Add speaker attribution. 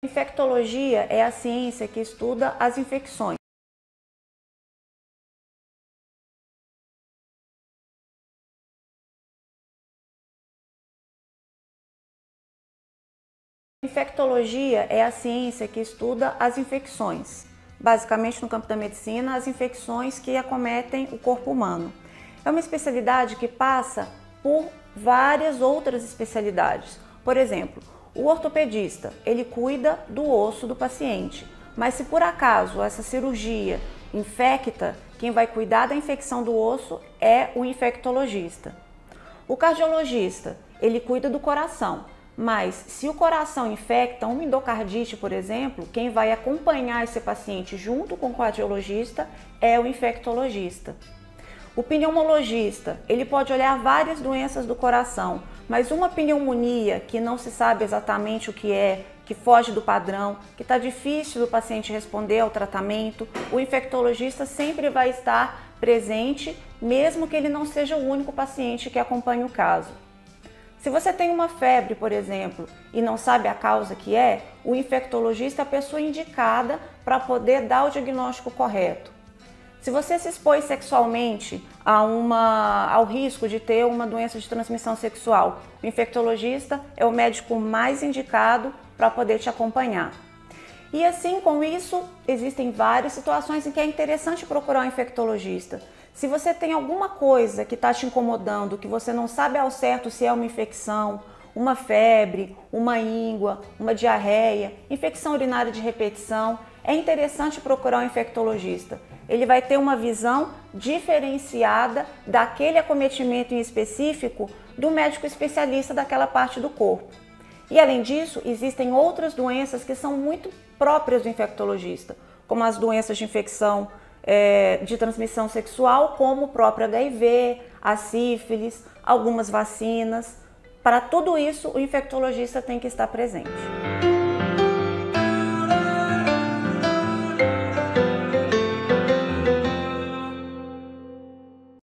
Speaker 1: Infectologia é a ciência que estuda as infecções. Infectologia é a ciência que estuda as infecções. Basicamente, no campo da medicina, as infecções que acometem o corpo humano. É uma especialidade que passa por várias outras especialidades. Por exemplo, o ortopedista, ele cuida do osso do paciente, mas se por acaso essa cirurgia infecta, quem vai cuidar da infecção do osso é o infectologista. O cardiologista, ele cuida do coração, mas se o coração infecta, uma endocardite, por exemplo, quem vai acompanhar esse paciente junto com o cardiologista é o infectologista. O pneumologista, ele pode olhar várias doenças do coração, mas uma pneumonia que não se sabe exatamente o que é, que foge do padrão, que está difícil do paciente responder ao tratamento, o infectologista sempre vai estar presente, mesmo que ele não seja o único paciente que acompanha o caso. Se você tem uma febre, por exemplo, e não sabe a causa que é, o infectologista é a pessoa indicada para poder dar o diagnóstico correto. Se você se expôs sexualmente a uma, ao risco de ter uma doença de transmissão sexual, o infectologista é o médico mais indicado para poder te acompanhar. E assim, com isso, existem várias situações em que é interessante procurar um infectologista. Se você tem alguma coisa que está te incomodando, que você não sabe ao certo se é uma infecção, uma febre, uma íngua, uma diarreia, infecção urinária de repetição, é interessante procurar um infectologista. Ele vai ter uma visão diferenciada daquele acometimento em específico do médico especialista daquela parte do corpo. E além disso, existem outras doenças que são muito próprias do infectologista, como as doenças de infecção é, de transmissão sexual, como o próprio HIV, a sífilis, algumas vacinas. Para tudo isso, o infectologista tem que estar presente.